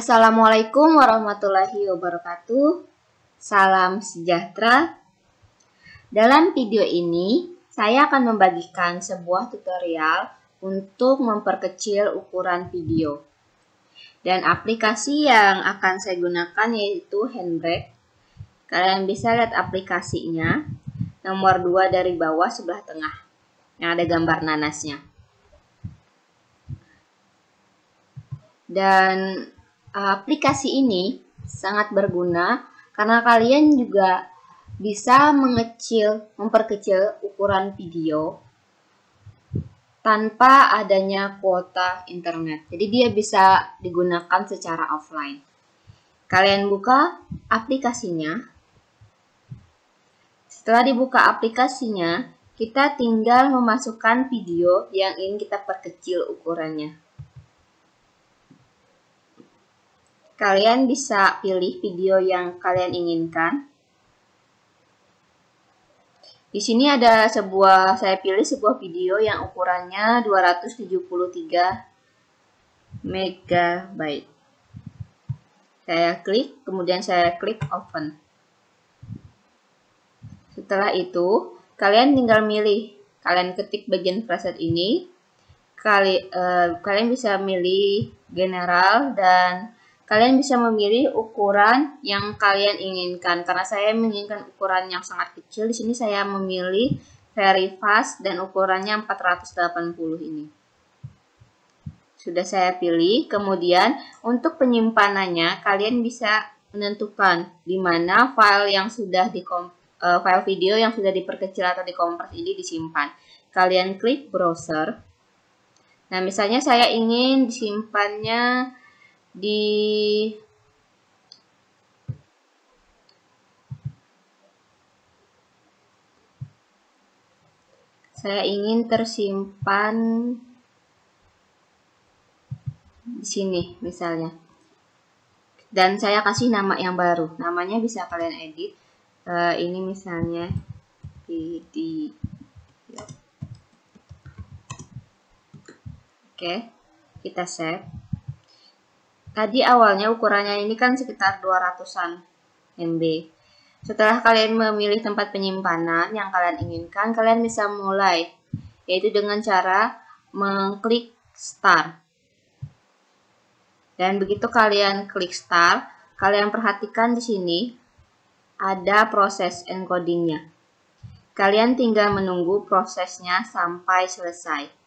Assalamualaikum warahmatullahi wabarakatuh. Salam sejahtera. Dalam video ini, saya akan membagikan sebuah tutorial untuk memperkecil ukuran video. Dan aplikasi yang akan saya gunakan yaitu Handbrake. Kalian bisa lihat aplikasinya, nomor 2 dari bawah sebelah tengah, yang ada gambar nanasnya. Dan aplikasi ini sangat berguna karena kalian juga bisa mengecil, memperkecil ukuran video tanpa adanya kuota internet. Jadi dia bisa digunakan secara offline. Kalian buka aplikasinya. Setelah dibuka aplikasinya, kita tinggal memasukkan video yang ingin kita perkecil ukurannya. Kalian bisa pilih video yang kalian inginkan. Di sini ada sebuah, saya pilih sebuah video yang ukurannya 273 MB. Saya klik, kemudian saya klik open. Setelah itu, kalian tinggal milih, kalian ketik bagian preset ini, kali, uh, kalian bisa milih general dan Kalian bisa memilih ukuran yang kalian inginkan. Karena saya menginginkan ukuran yang sangat kecil, di sini saya memilih very fast dan ukurannya 480 ini. Sudah saya pilih. Kemudian untuk penyimpanannya kalian bisa menentukan di mana file yang sudah di uh, file video yang sudah diperkecil atau dikompres ini disimpan. Kalian klik browser. Nah, misalnya saya ingin disimpannya di saya ingin tersimpan di sini misalnya. Dan saya kasih nama yang baru. Namanya bisa kalian edit. Uh, ini misalnya video oke kita save Tadi awalnya ukurannya ini kan sekitar 200-an MB. Setelah kalian memilih tempat penyimpanan yang kalian inginkan, kalian bisa mulai, yaitu dengan cara mengklik start. Dan begitu kalian klik start, kalian perhatikan di sini ada proses encodingnya. Kalian tinggal menunggu prosesnya sampai selesai.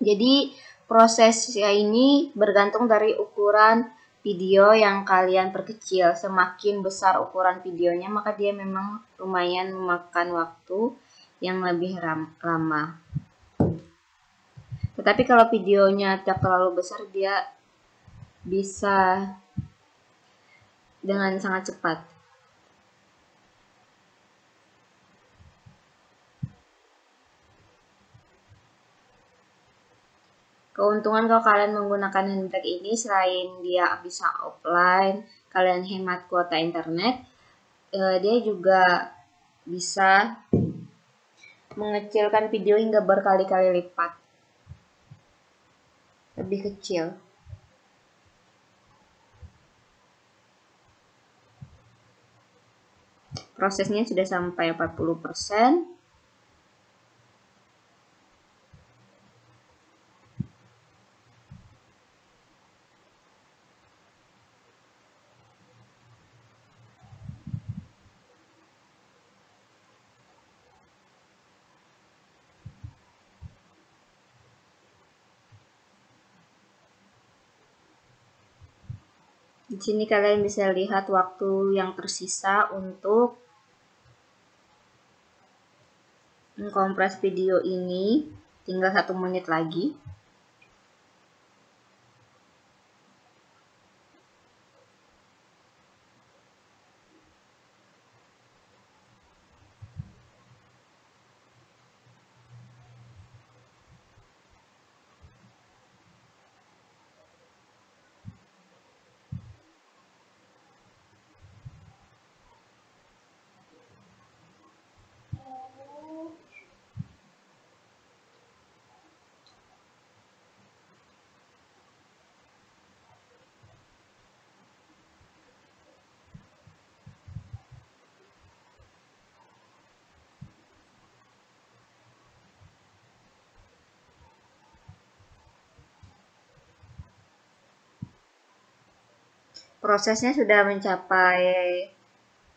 Jadi prosesnya ini bergantung dari ukuran video yang kalian perkecil. Semakin besar ukuran videonya, maka dia memang lumayan memakan waktu yang lebih lama. Tetapi kalau videonya tidak terlalu besar, dia bisa dengan sangat cepat. Keuntungan kalau kalian menggunakan handbrake ini selain dia bisa offline, kalian hemat kuota internet, eh, dia juga bisa mengecilkan video hingga berkali-kali lipat. Lebih kecil. Prosesnya sudah sampai 40%. Di sini kalian bisa lihat waktu yang tersisa untuk mengkompres video ini. Tinggal satu menit lagi. Prosesnya sudah mencapai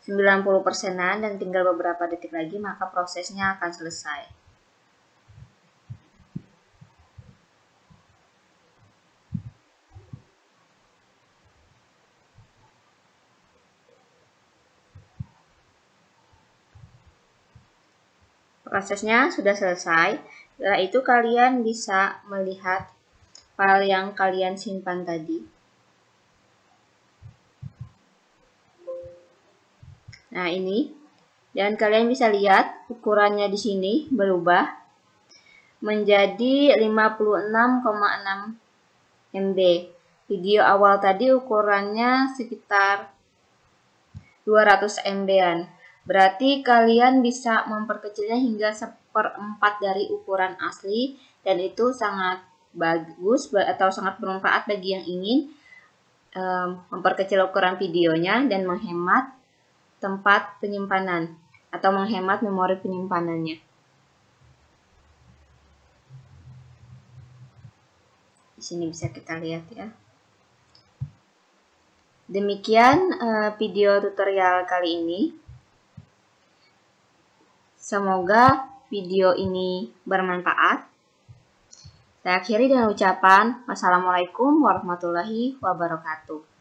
90 persenan dan tinggal beberapa detik lagi maka prosesnya akan selesai. Prosesnya sudah selesai. Setelah itu kalian bisa melihat file yang kalian simpan tadi. Nah, ini. Dan kalian bisa lihat ukurannya di sini berubah menjadi 56,6 MB. Video awal tadi ukurannya sekitar 200 MB-an. Berarti kalian bisa memperkecilnya hingga seperempat dari ukuran asli dan itu sangat bagus atau sangat bermanfaat bagi yang ingin memperkecil ukuran videonya dan menghemat tempat penyimpanan atau menghemat memori penyimpanannya. Di sini bisa kita lihat ya. Demikian uh, video tutorial kali ini. Semoga video ini bermanfaat. Saya akhiri dengan ucapan Wassalamualaikum warahmatullahi wabarakatuh.